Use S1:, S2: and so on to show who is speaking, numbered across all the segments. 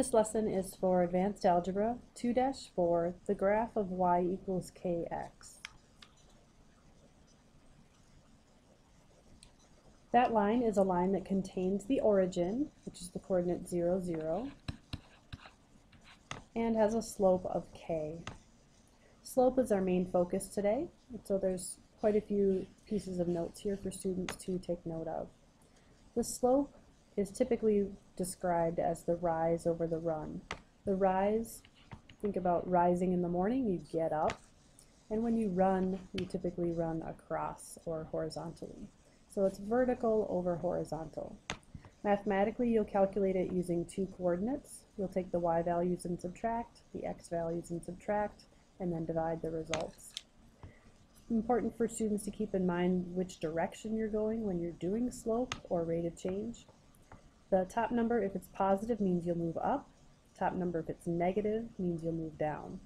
S1: This lesson is for Advanced Algebra 2-4, the graph of y equals kx. That line is a line that contains the origin, which is the coordinate 0, 0, and has a slope of k. Slope is our main focus today, so there's quite a few pieces of notes here for students to take note of. The slope is typically described as the rise over the run. The rise, think about rising in the morning, you get up, and when you run, you typically run across or horizontally. So it's vertical over horizontal. Mathematically, you'll calculate it using two coordinates. You'll take the y values and subtract, the x values and subtract, and then divide the results. Important for students to keep in mind which direction you're going when you're doing slope or rate of change. The top number, if it's positive, means you'll move up. Top number, if it's negative, means you'll move down.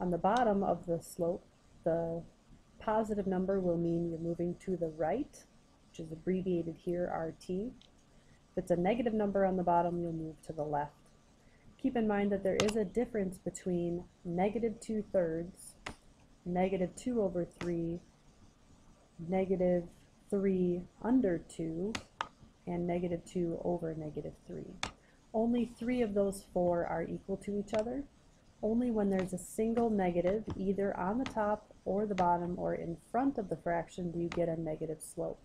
S1: On the bottom of the slope, the positive number will mean you're moving to the right, which is abbreviated here, RT. If it's a negative number on the bottom, you'll move to the left. Keep in mind that there is a difference between negative 2 thirds, negative 2 over 3, negative 3 under 2, and negative 2 over negative 3. Only three of those four are equal to each other. Only when there's a single negative, either on the top or the bottom or in front of the fraction, do you get a negative slope.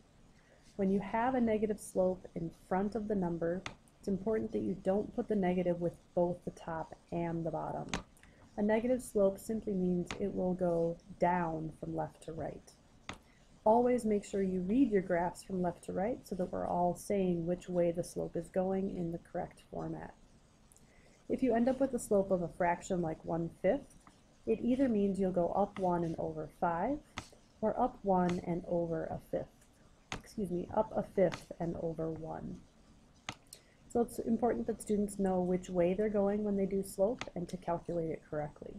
S1: When you have a negative slope in front of the number, it's important that you don't put the negative with both the top and the bottom. A negative slope simply means it will go down from left to right. Always make sure you read your graphs from left to right so that we're all saying which way the slope is going in the correct format. If you end up with a slope of a fraction like 1 fifth, it either means you'll go up 1 and over 5, or up 1 and over a fifth. Excuse me, up a fifth and over 1. So it's important that students know which way they're going when they do slope and to calculate it correctly.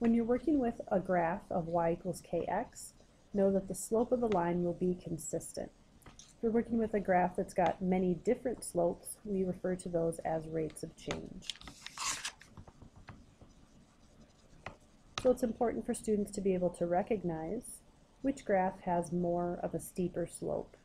S1: When you're working with a graph of y equals kx, know that the slope of the line will be consistent. If we're working with a graph that's got many different slopes, we refer to those as rates of change. So it's important for students to be able to recognize which graph has more of a steeper slope.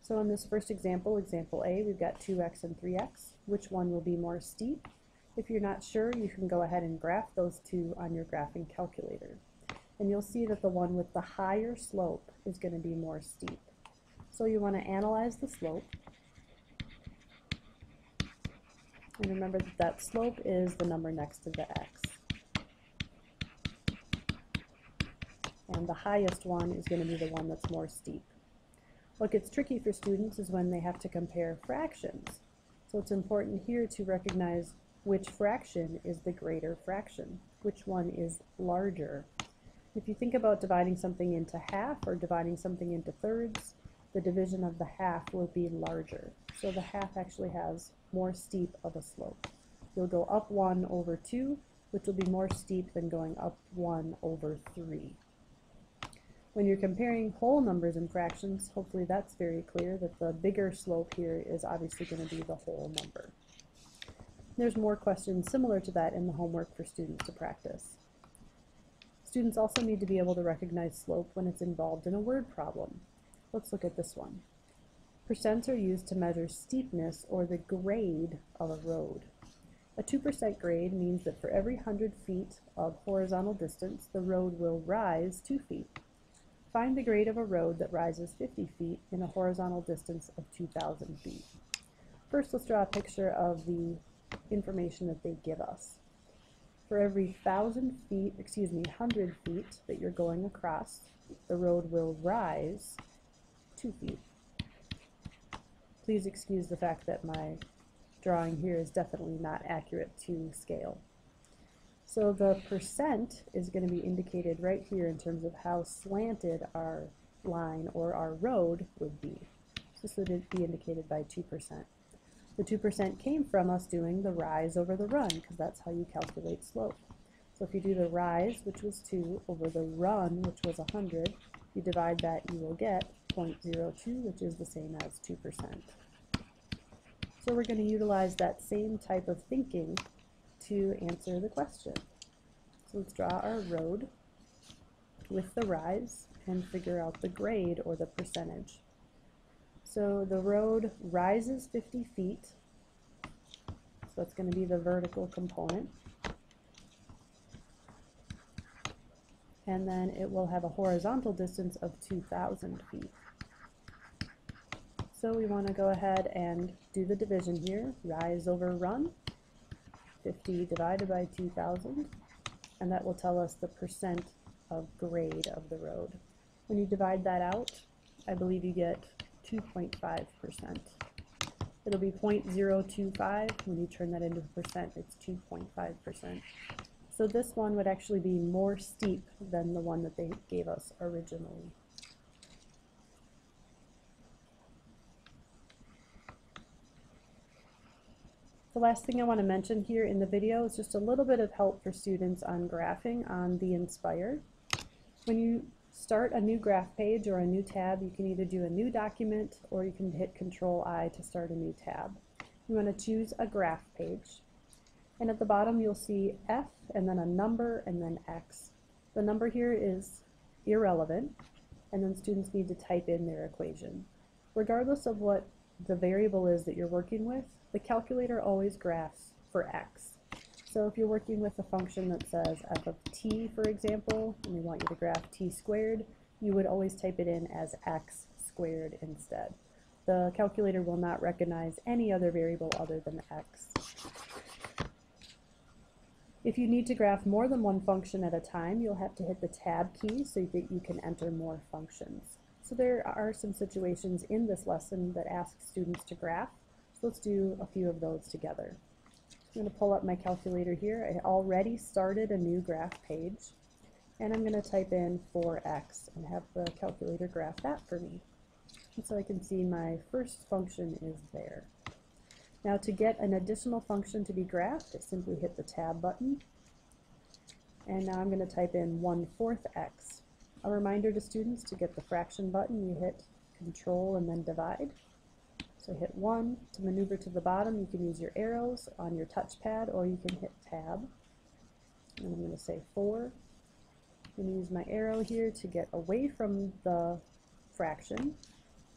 S1: So in this first example, example A, we've got 2x and 3x. Which one will be more steep? If you're not sure, you can go ahead and graph those two on your graphing calculator and you'll see that the one with the higher slope is going to be more steep. So you want to analyze the slope. And remember that that slope is the number next to the x. And the highest one is going to be the one that's more steep. What gets tricky for students is when they have to compare fractions. So it's important here to recognize which fraction is the greater fraction, which one is larger if you think about dividing something into half or dividing something into thirds, the division of the half will be larger. So the half actually has more steep of a slope. You'll go up 1 over 2, which will be more steep than going up 1 over 3. When you're comparing whole numbers and fractions, hopefully that's very clear that the bigger slope here is obviously going to be the whole number. There's more questions similar to that in the homework for students to practice. Students also need to be able to recognize slope when it's involved in a word problem. Let's look at this one. Percents are used to measure steepness or the grade of a road. A 2% grade means that for every 100 feet of horizontal distance, the road will rise 2 feet. Find the grade of a road that rises 50 feet in a horizontal distance of 2,000 feet. First, let's draw a picture of the information that they give us. For every thousand feet, excuse me, hundred feet that you're going across, the road will rise two feet. Please excuse the fact that my drawing here is definitely not accurate to scale. So the percent is going to be indicated right here in terms of how slanted our line or our road would be. This would be indicated by 2%. The 2% came from us doing the rise over the run, because that's how you calculate slope. So if you do the rise, which was 2, over the run, which was 100, you divide that, you will get 0.02, which is the same as 2%. So we're going to utilize that same type of thinking to answer the question. So let's draw our road with the rise and figure out the grade or the percentage. So the road rises 50 feet, so that's going to be the vertical component. And then it will have a horizontal distance of 2,000 feet. So we want to go ahead and do the division here, rise over run, 50 divided by 2,000, and that will tell us the percent of grade of the road. When you divide that out, I believe you get 2.5%. It'll be 0.025. When you turn that into a percent, it's 2.5%. So this one would actually be more steep than the one that they gave us originally. The last thing I want to mention here in the video is just a little bit of help for students on graphing on the Nspire. When you start a new graph page or a new tab, you can either do a new document or you can hit Control I to start a new tab. You want to choose a graph page. And at the bottom you'll see F and then a number and then X. The number here is irrelevant and then students need to type in their equation. Regardless of what the variable is that you're working with, the calculator always graphs for x. So if you're working with a function that says f of t, for example, and we want you to graph t squared, you would always type it in as x squared instead. The calculator will not recognize any other variable other than x. If you need to graph more than one function at a time, you'll have to hit the tab key so that you can enter more functions. So there are some situations in this lesson that ask students to graph. So let's do a few of those together. I'm going to pull up my calculator here. I already started a new graph page. And I'm going to type in 4x and have the calculator graph that for me. And so I can see my first function is there. Now to get an additional function to be graphed, I simply hit the tab button. And now I'm going to type in 1 fourth x. A reminder to students to get the fraction button, you hit control and then divide. So hit 1 to maneuver to the bottom. You can use your arrows on your touchpad or you can hit tab. And I'm going to say 4. I'm going to use my arrow here to get away from the fraction.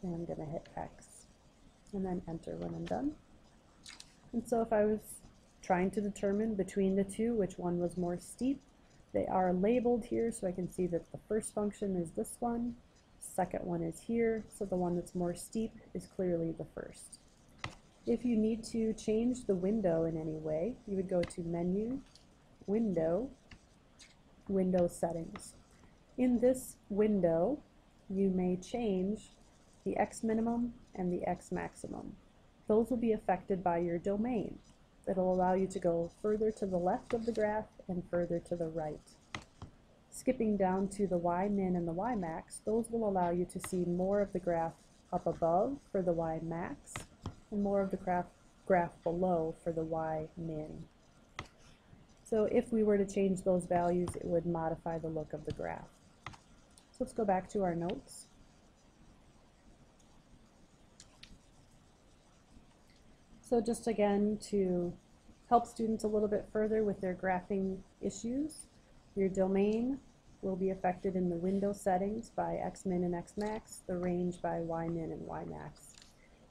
S1: And I'm going to hit X. And then enter when I'm done. And so if I was trying to determine between the two which one was more steep, they are labeled here so I can see that the first function is this one second one is here, so the one that's more steep is clearly the first. If you need to change the window in any way, you would go to Menu, Window, Window Settings. In this window, you may change the X minimum and the X maximum. Those will be affected by your domain. It'll allow you to go further to the left of the graph and further to the right. Skipping down to the y min and the y max, those will allow you to see more of the graph up above for the y max and more of the graph, graph below for the y min. So if we were to change those values, it would modify the look of the graph. So let's go back to our notes. So just again to help students a little bit further with their graphing issues, your domain will be affected in the window settings by Xmin and Xmax, the range by Ymin and Ymax.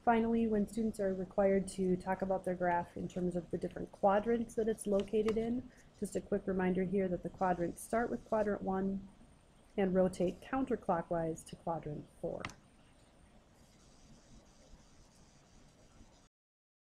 S1: Finally, when students are required to talk about their graph in terms of the different quadrants that it's located in, just a quick reminder here that the quadrants start with quadrant 1 and rotate counterclockwise to quadrant 4.